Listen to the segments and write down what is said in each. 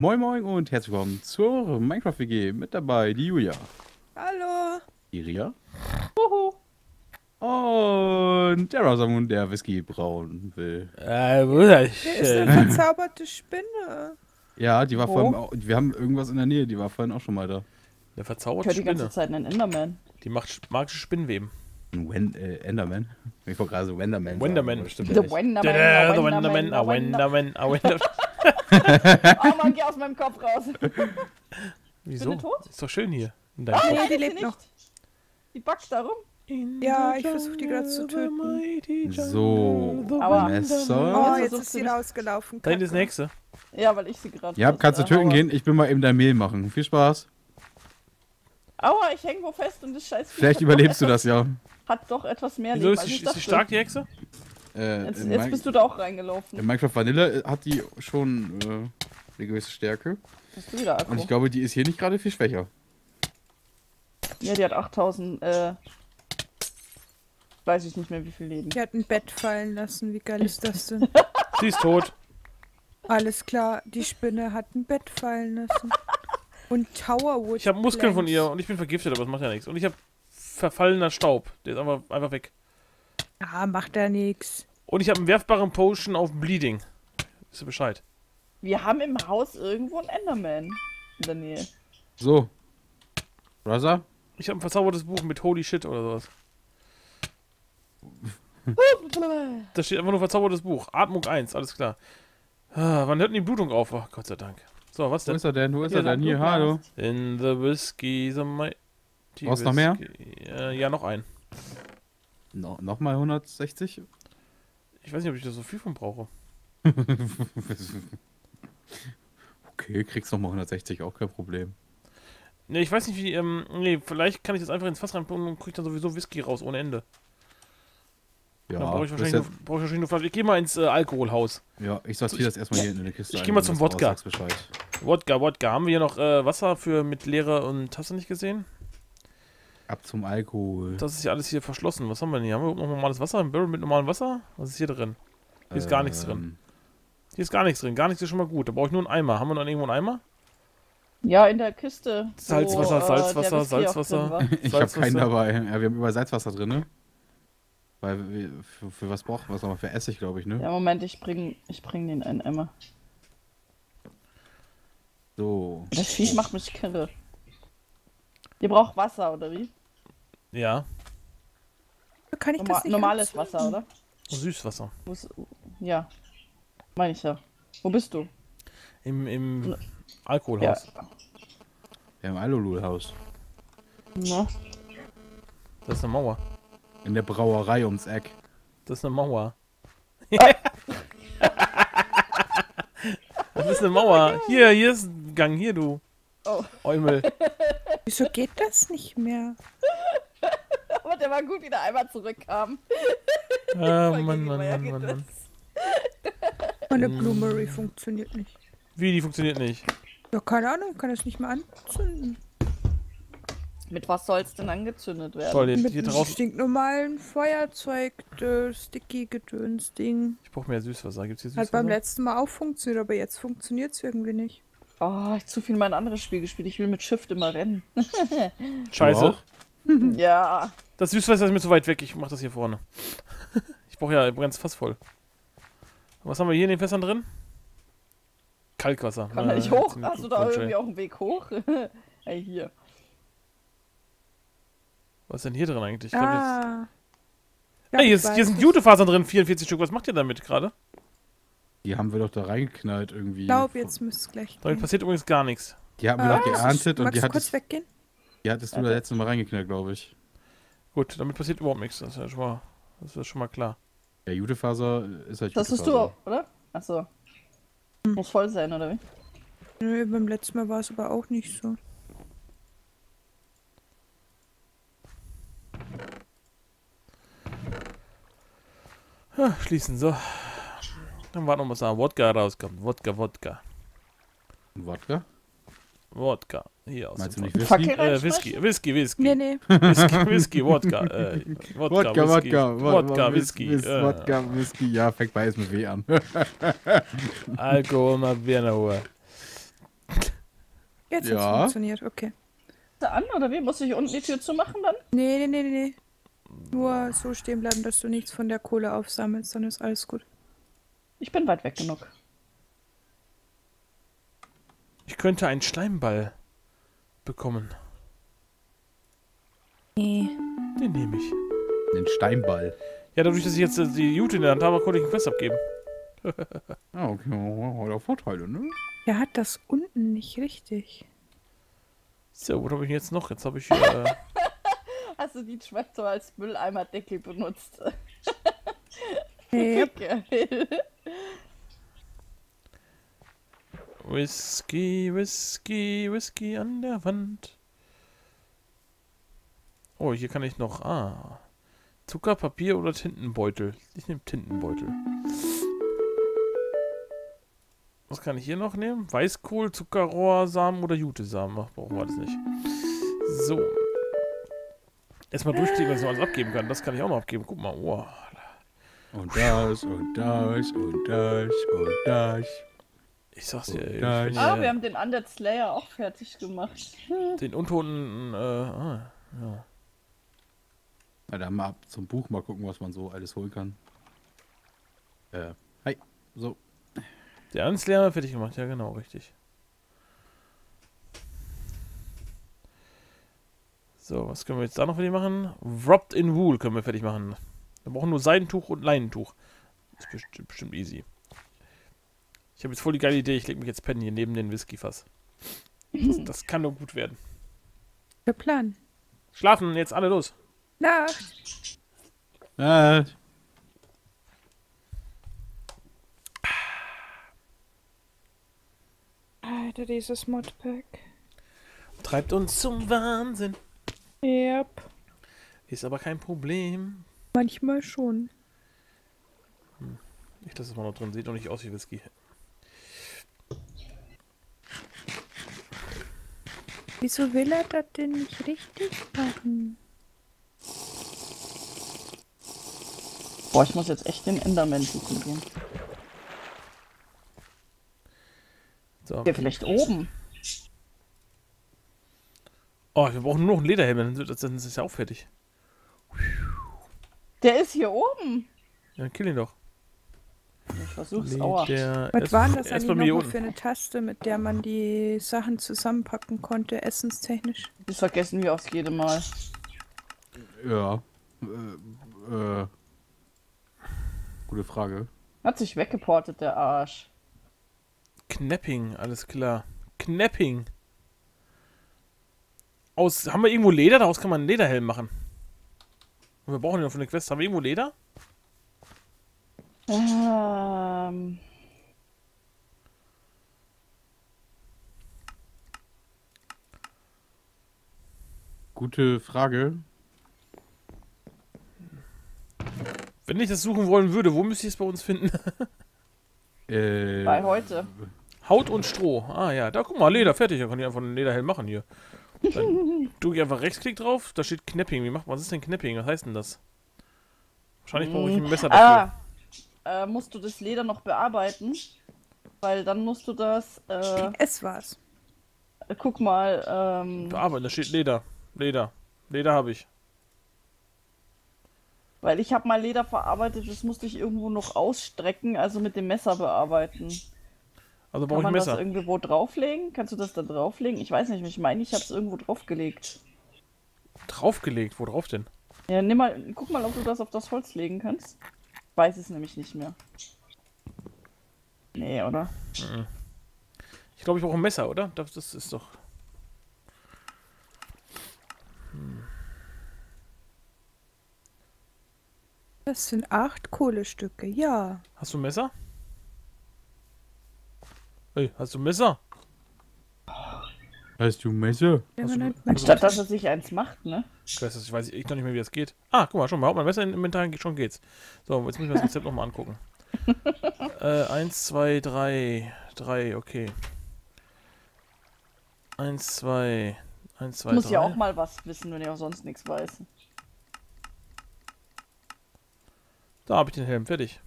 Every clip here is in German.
Moin Moin und herzlich willkommen zur Minecraft WG. Mit dabei die Julia, Hallo. die Ria Huhu. und der Rosamund, der Whisky brauen will. Äh, Wer ist eine verzauberte Spinne? Ja, die war Wo? vorhin auch, wir haben irgendwas in der Nähe, die war vorhin auch schon mal da. Eine Ich verzauberte höre die ganze Spinne. Zeit einen Enderman. Die macht sch- magische Spinnenweben. Ein Wen äh, Enderman. Ich wollte gerade so Wenderman. Wenderman. sagen, aber stimmt The. Wenderman, the The Wenderman, a Wenderman, Wenderman, a Wenderman. Oh Mann, geh aus meinem Kopf raus. Wieso? Spinne tot? Ist doch schön hier. In Ah, deinem Nee, nein, die lebt noch. Die backt da rum. Ja, ich versuch die gerade zu töten. So, Aua. Messer. Oh, jetzt jetzt ist sie rausgelaufen. Da hinten ist Kacke. nächste. Ja, weil ich sie gerade. Ja, kannst du töten gehen? Ich bin mal eben dein Mehl machen. Viel Spaß. Aua, ich häng wo fest und das scheiß Vielleicht überlebst du das ja. Hat doch etwas mehr Wieso Leben. ist als sie, ich ist sie dachte. stark, die Hexe? Äh, Jetzt, jetzt bist du da auch reingelaufen. in Minecraft Vanilla äh, hat die schon äh, eine gewisse Stärke. Bist du wieder Und Akku? ich glaube, die ist hier nicht gerade viel schwächer. Ja, die hat 8000, äh. Weiß ich nicht mehr, wie viel Leben. Die hat ein Bett fallen lassen. Wie geil ist das denn? Sie ist tot. Alles klar, die Spinne hat ein Bett fallen lassen. Und Towerwood. Ich habe Muskeln von ihr und ich bin vergiftet, aber das macht ja nichts. Und ich habe verfallener Staub. Der ist einfach, einfach weg. Ah, macht da nix. Und ich habe einen werfbaren Potion auf Bleeding. Wisst ihr Bescheid? Wir haben im Haus irgendwo einen Enderman in der Nähe. So. Brother? Ich habe ein verzaubertes Buch mit Holy Shit oder sowas. Da steht einfach nur verzaubertes Buch. Atmung 1, alles klar. Ah, wann hört denn die Blutung auf? Oh, Gott sei Dank. So, was Wo denn? ist er denn? Wo ist Hier, er denn? Hier, hallo. In the whiskey, the mighty Brauchst du noch mehr? Äh, ja, noch ein. No, Nochmal 160? Ich weiß nicht, ob ich da so viel von brauche. okay, kriegst nochmal 160, auch kein Problem. Ne, ich weiß nicht, wie, ähm, nee, vielleicht kann ich das einfach ins Fass reinpumpen und krieg dann sowieso Whisky raus, ohne Ende. Ja, dann brauche ich, wahrscheinlich nur- brauch ich wahrscheinlich nur Flasche. Ich gehe mal ins äh, Alkoholhaus. ja ich sortiere das erstmal hier in eine Kiste. ich ein, geh mal zum Wodka. Wodka, Wodka. Haben wir hier noch äh, Wasser für mit leere und hast du nicht gesehen? Ab zum Alkohol. Das ist ja alles hier verschlossen. Was haben wir denn hier? Haben wir überhaupt noch normales Wasser? Ein Barrel mit normalem Wasser? Was ist hier drin? Hier ist gar nichts drin. Ähm, Hier ist gar nichts drin. Gar nichts ist schon mal gut. Da brauche ich nur einen Eimer. Haben wir noch irgendwo einen Eimer? Ja, in der Kiste. wo, Salzwasser, äh, der Salzwasser, auch Salzwasser. Ich habe keinen dabei. Ja, wir haben überall Salzwasser drin, ne? Weil wir, für, für was braucht was nochmal für Essig, glaube ich, ne? Ja, Moment, ich bring, ich bring den einen Eimer. So. Das Viech macht mich kirre. Ihr braucht Wasser, oder wie? Ja. Kann ich Norma das nicht normales anzünden? Wasser, oder? Süßwasser. Wo's, ja. Meine ich ja. Wo bist du? Im, im Ja. Alkoholhaus. Wir haben Alulul-Haus. Na? Das ist eine Mauer. In der Brauerei ums Eck. Das ist eine Mauer. das ist eine Mauer. Hier, hier ist ein Gang. Hier, du. Oh. Eumel. Wieso geht das nicht mehr? Aber der war gut, wie der Eimer zurückkam. Ah, Mann, Mann, Mann, Mann, Mann. Meine. Bloomery funktioniert nicht. Wie, die funktioniert nicht. Ja, keine Ahnung, ich kann das nicht mehr anzünden. Mit was soll's denn angezündet werden? Hier, Mit hier draußen. stinknormalen Feuerzeug, äh, sticky Gedöns-Ding. Ich brauche mehr Süßwasser. Gibt's hier Hat beim Süßwasser? letzten Mal auch funktioniert, aber jetzt funktioniert es irgendwie nicht. Oh, ich hab zu viel mein anderes Spiel gespielt. Ich will mit Shift immer rennen. Scheiße. ja. Das Süßwasser ist mir zu weit weg. Ich mach das hier vorne. ich brauche ja ganz fast voll. Was haben wir hier in den Fässern drin? Kalkwasser. Kann da Äh, nicht hoch? Hast du da irgendwie auch einen Weg hoch? Ey, hier. Was ist denn hier drin eigentlich? Ich glaub, jetzt... Ah. Ja, Hey, hier, ich ist, hier sind. Jutefasern drin, 44 Stück. Was macht ihr damit gerade? Die haben wir doch da reingeknallt irgendwie. Ich glaube, jetzt müsste es gleich Damit gehen. passiert übrigens gar nichts. Die haben wir Ah, doch geerntet und Magst die du kurz weggehen? die hattest du da letztes Mal reingeknallt, glaube ich. Gut, damit passiert überhaupt nichts. Das ist ja schon mal, das ist schon mal klar. Ja, Jutefaser ist halt Das hast du, oder? Achso. Muss voll sein, oder wie? Nö, beim letzten Mal war es aber auch nicht so. Ja, schließen so. Dann warten wir mal, da Wodka rauskommt. Wodka, Wodka. Wodka? Wodka. Hier aus Meinst du nicht Whisky? Äh? Whisky, Whisky, Whisky. Nee, nee. Whisky, Whisky, Wodka. Äh, Wodka, Wodka, Whisky. Wodka, Wodka, Wod- Whisky. Whis- äh, Wodka, Whisky, ja, fängt beides mit W an. Alkohol mal Bier in der Ruhe. Jetzt Ja. hat's funktioniert, okay. An oder wie? Muss ich unten die Tür zumachen dann? Nee, nee, nee, nee, nee. Nur so stehen bleiben, dass du nichts von der Kohle aufsammelst, dann ist alles gut. Ich bin weit weg genug. Ich könnte einen Schleimball bekommen. Nee. Den nehme ich. Den Steinball. Ja, dadurch, dass ich jetzt äh, die Jute in der Hand habe, konnte ich einen Quest abgeben. Ah, okay. Hat auch Vorteile, ne? Der hat das unten nicht richtig. So, was habe ich jetzt noch? Jetzt habe ich äh, Hast du die Trapdoor als Mülleimerdeckel benutzt? Yep. Geil. Whisky, Whisky, Whisky an der Wand. Oh, hier kann ich noch. Ah. Zucker, Papier oder Tintenbeutel. Ich nehme Tintenbeutel. Was kann ich hier noch nehmen? Weißkohl, Zuckerrohr, Samen oder Jutesamen. Ach, brauchen wir alles nicht. So. Erstmal durchklicken, dass ich alles abgeben kann. Das kann ich auch noch abgeben. Guck mal. Oh. Und das, und das, und das, und das. Ich sag's dir, ey, ich bin Ah, wir haben den Undead Slayer auch fertig gemacht. den untoten. Äh, ah, ja. Na, dann mal ab zum Buch mal gucken, was man so alles holen kann. Äh, hi. So. Der Anslehrer fertig gemacht, ja genau, richtig. So, was können wir jetzt da noch fertig machen? Wrapped in Wool können wir fertig machen. Wir brauchen nur Seidentuch und Leinentuch. Das ist bestimmt easy. Ich habe jetzt voll die geile Idee, ich lege mich jetzt pennen hier neben den Whiskyfass. Das, das kann doch gut werden. Der Plan. Schlafen, jetzt alle los. Nacht. Äh, Alter, dieses Modpack. Treibt uns zum Wahnsinn. Yep. Ist aber kein Problem. Manchmal schon. Nicht, dass es mal noch drin sieht und nicht aus wie Whisky. Wieso will er das denn nicht richtig machen? Boah, ich muss jetzt echt den Enderman suchen gehen. So. Hier vielleicht oben. Oh, wir brauchen nur noch einen Lederhelm, dann ist- dann ist es ja auch fertig. Der ist hier oben. Ja, kill ihn doch. Ich versuch's. Aua. Leder. Was war denn das eigentlich nochmal für eine Taste, mit der man die Sachen zusammenpacken konnte, essenstechnisch? Das vergessen wir aufs jede Mal. ja. Äh, äh. Gute Frage. Hat sich weggeportet, der Arsch. Knapping, alles klar. Knapping. Aus, haben wir irgendwo Leder? Daraus kann man einen Lederhelm machen. Und wir brauchen den noch für eine Quest. Haben wir irgendwo Leder? Ähm, Gute Frage. Wenn ich das suchen wollen würde, wo müsste ich es bei uns finden? Äh, bei heute. Haut und Stroh. Ah ja, da guck mal, Leder, fertig. Dann kann ich einfach einen Lederhelm machen hier. Dann drücke ich einfach Rechtsklick drauf, da steht Knapping. Wie macht man, was ist denn Knapping? Was heißt denn das? Wahrscheinlich brauche ich ein Messer dafür. Ah, äh, musst du das Leder noch bearbeiten? Weil dann musst du das, äh, Es war's. guck mal, ähm, Bearbeiten, da steht Leder. Leder. Leder habe ich. weil ich habe mal Leder verarbeitet, das musste ich irgendwo noch ausstrecken, also mit dem Messer bearbeiten. Also Kann brauche ich ein man das Messer. irgendwo drauflegen? Kannst du das da drauflegen? Ich weiß nicht, ich meine, ich habe es irgendwo draufgelegt. Draufgelegt. Wo drauf denn? Ja, nimm mal, guck mal, ob du das auf das Holz legen kannst. Ich weiß es nämlich nicht mehr. Nee, oder? Ich glaube, ich brauche ein Messer, oder? Das, das ist doch. Das sind acht Kohlestücke, ja. Hast du ein Messer? Hey, hast du ein Messer? Hast du Messer? Wenn Hast man du- halt mal- Statt dass er sich eins macht, ne? Ich weiß, ich weiß echt noch nicht mehr, wie das geht. Ah, guck mal, schon mal. Mein Messer in den Inventar, geht- schon geht's. So, jetzt müssen wir das Rezept nochmal angucken. äh, eins, zwei, drei. Drei, okay. Eins, zwei. Eins, zwei, Ich muss drei. ja auch mal was wissen, wenn ich auch sonst nichts weiß. Da habe ich den Helm, fertig.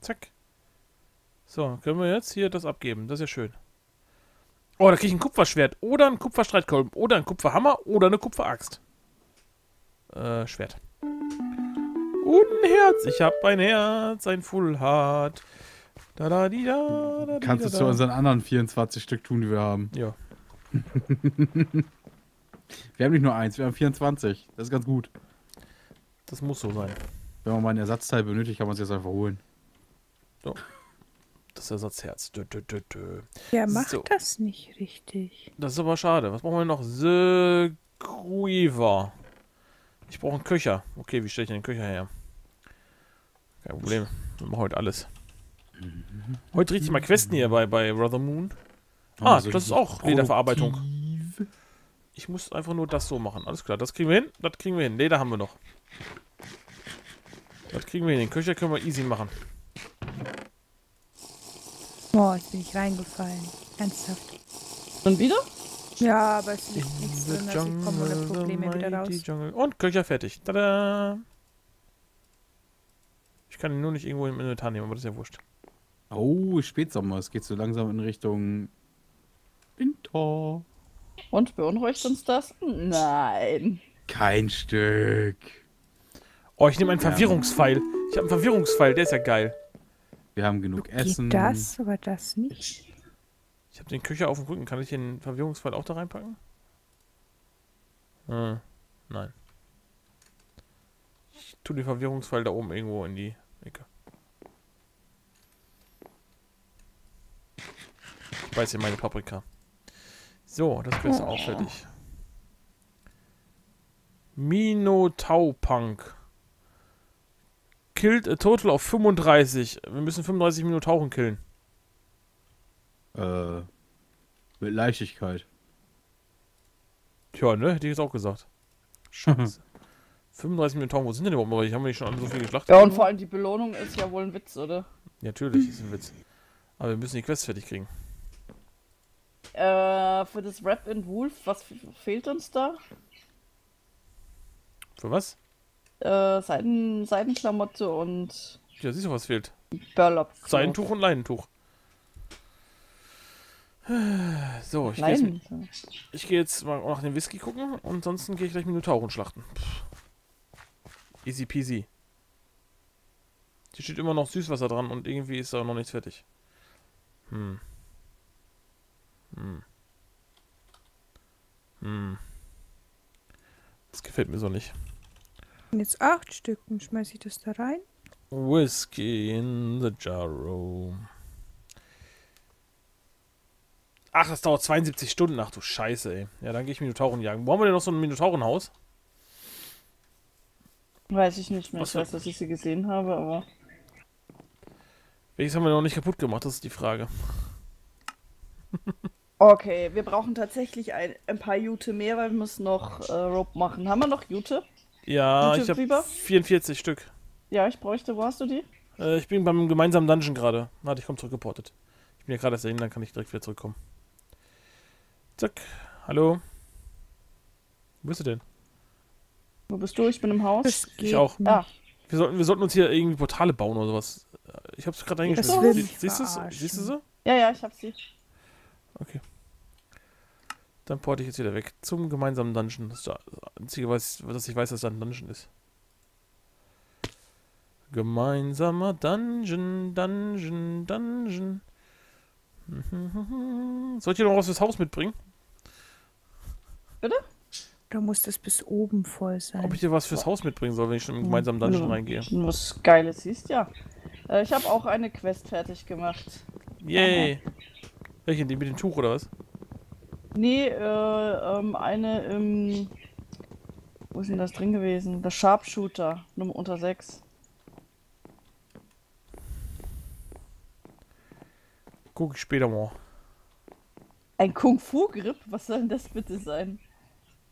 Zack. So, können wir jetzt hier das abgeben. Das ist ja schön. Oh, da krieg ich ein Kupferschwert oder ein Kupferstreitkolben oder ein Kupferhammer oder eine Kupferaxt. Äh, Schwert. Und ein Herz. Ich hab ein Herz, ein Full Heart. Da da di da, da Kannst du zu unseren anderen 24 Stück tun, die wir haben. Ja. Wir haben nicht nur eins, wir haben 24. Das ist ganz gut. Das muss so sein. Wenn man mal ein Ersatzteil benötigt, kann man es jetzt einfach holen. Das Ersatzherz. Dö, dö, dö, dö. Der macht So. das nicht richtig. Das ist aber schade. Was brauchen wir noch? The Gruiver. Ich brauche einen Köcher. Okay, wie stelle ich denn den Köcher her? Kein Problem. Wir machen heute alles. Heute richtig mal Questen hier bei, bei Brother Moon. Ah, Also das ist auch Lederverarbeitung. Ich muss einfach nur das so machen. Alles klar, das kriegen wir hin. Das kriegen wir hin. Leder haben wir noch. Das kriegen wir hin. Den Köcher können wir easy machen. Oh, ich bin nicht reingefallen. Ernsthaft. Und wieder? Ja, aber es liegt nichts drin, also ich komme ohne Probleme wieder raus. jungle. Und Köcher fertig. Tada! Ich kann ihn nur nicht irgendwo im Inventar nehmen, aber das ist ja wurscht. Oh, Spätsommer. Es geht so langsam in Richtung Winter. Und beunruhigt uns das? Nein. Kein Stück. Oh, ich nehme einen Ja. Verwirrungspfeil. Ich habe einen Verwirrungspfeil, der ist ja geil. Wir haben genug Essen. Geht das, aber das nicht? Ich habe den Köcher auf dem Rücken. Kann ich den Verwirrungspfeil auch da reinpacken? Hm, nein. Ich tue den Verwirrungspfeil da oben irgendwo in die Ecke. Ich weiß hier meine Paprika. So, das wäre auch fertig. Minotaupunk. Killed a total auf 35. Wir müssen 35 Minotauren killen. Äh, mit Leichtigkeit. Tja, ne? Hätte ich jetzt auch gesagt. Scheiße. 35 Minuten, wo sind denn überhaupt noch welche? Haben wir nicht schon alle so viel geschlachtet? Ja, und vor allem die Belohnung ist ja wohl ein Witz, oder? Natürlich, ist ein Witz. Aber wir müssen die Quest fertig kriegen. Äh, für das Rap in Wolf, was fehlt uns da? Für was? Äh, Seiden, Seidenklamotte und Ja, siehst du, was fehlt? Burlap. Seidentuch und Leinentuch. So, ich gehe jetzt, ich geh jetzt mal nach dem Whisky gucken und ansonsten gehe ich gleich Minotauren schlachten. Pff. Easy peasy. Hier steht immer noch Süßwasser dran und irgendwie ist da noch nichts fertig. Hm. Hm. Hm. Das gefällt mir so nicht. Und jetzt acht Stück, dann schmeiße ich das da rein. Whiskey in the Jarro. Ach, das dauert 72 Stunden. Ach du Scheiße, ey. Ja, dann gehe ich Minotauren jagen. Wo haben wir denn noch so ein Minotaurenhaus? Weiß ich nicht mehr. Was Ich weiß, dass ich sie gesehen habe, aber. Welches haben wir noch nicht kaputt gemacht? Das ist die Frage. Okay, wir brauchen tatsächlich ein, ein paar Jute mehr, weil wir müssen noch äh, Rope machen. Haben wir noch Jute? Ja, Gute ich habe Fieber? 44 Stück. Ja, ich bräuchte. Wo hast du die? Äh, ich bin beim gemeinsamen Dungeon gerade. Warte, ich komme zurückgeportet. Ich bin ja gerade erst dahin, dann kann ich direkt wieder zurückkommen. Zack. Hallo. Wo bist du denn? Wo bist du? Ich bin im Haus. Geht auch. Ah, Wir sollten, wir sollten uns hier irgendwie Portale bauen oder sowas. Ich hab's gerade eingeschmissen. Sie- Siehst. Siehst du sie? ja, ja, ich hab sie. Okay. Dann porte ich jetzt wieder weg zum gemeinsamen Dungeon. Das ist das Einzige, was, was ich weiß, dass da ein Dungeon ist. Gemeinsamer Dungeon, Dungeon, Dungeon. Soll ich dir noch was fürs Haus mitbringen? Da muss das bis oben voll sein. Ob ich dir was fürs Haus mitbringen soll, wenn ich schon im gemeinsamen Dungeon Ja. reingehe? Was Geiles siehst, ja. Äh, ich habe auch eine Quest fertig gemacht. Yay! Welche? Die mit dem Tuch oder was? Nee, äh, ähm, eine im. Wo ist denn das drin gewesen? Der Sharpshooter, Nummer unter 6. Guck ich später mal. Ein Kung-Fu-Grip? Was soll denn das bitte sein?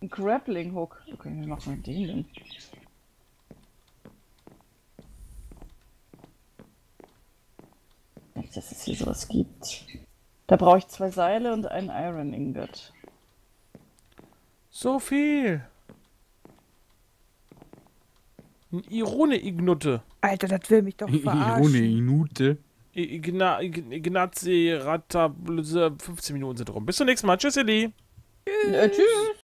Ein Grappling-Hook. Okay, wie machen wir den denn? Nicht, dass es hier sowas gibt. Da brauche ich zwei Seile und einen Iron Ingot. So viel! Ein Irone-Ignutte. Alter, das will mich doch Irone verarschen. Igna, Ignazi Ratta 15 Minuten sind rum. Bis zum nächsten Mal. Tschüss, Elli. Äh, tschüss.